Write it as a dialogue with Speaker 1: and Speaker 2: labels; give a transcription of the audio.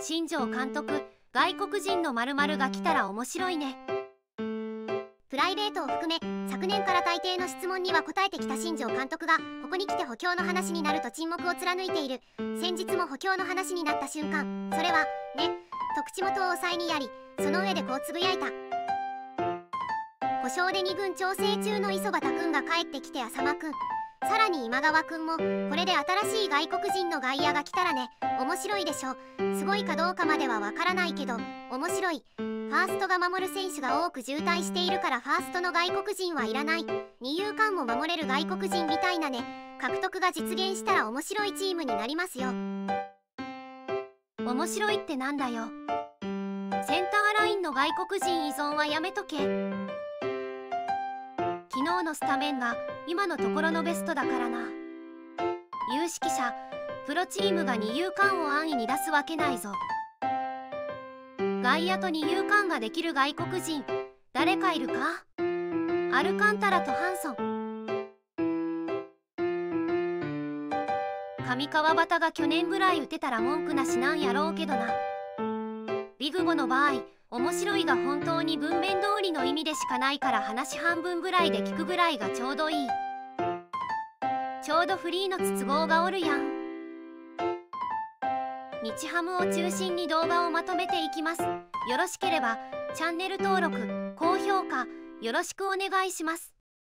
Speaker 1: 新庄監督外国人の〇〇が来たら面白いね。
Speaker 2: プライベートを含め昨年から大抵の質問には答えてきた新庄監督がここに来て補強の話になると沈黙を貫いている。先日も補強の話になった瞬間それはねと口元を抑えにやりその上でこうつぶやいた。故障で2軍調整中の磯端くんが帰ってきて浅間くん。さらに今川くんもこれで新しい外国人の外野が来たらね面白いでしょ。すごいかどうかまではわからないけど面白い。ファーストが守る選手が多く渋滞しているからファーストの外国人はいらない。二遊間も守れる外国人みたいなね。獲得が実現したら面白いチームになりますよ。
Speaker 1: 面白いってなんだよ。センターラインの外国人依存はやめとけ。昨日のスタメンが今のところのベストだからな。有識者プロチームが二遊間を安易に出すわけないぞ。外野と二遊間ができる外国人誰かいるか？アルカンタラとハンソン。上川端が去年ぐらい打てたら文句なしなんやろうけどな。ビグボの場合面白いが本当に文面通りの意味でしかないから話半分ぐらいで聞くぐらいがちょうどいい。ちょうどフリーの筒香がおるやん。日ハムを中心に動画をまとめていきます。よろしければチャンネル登録高評価よろしくお願いします。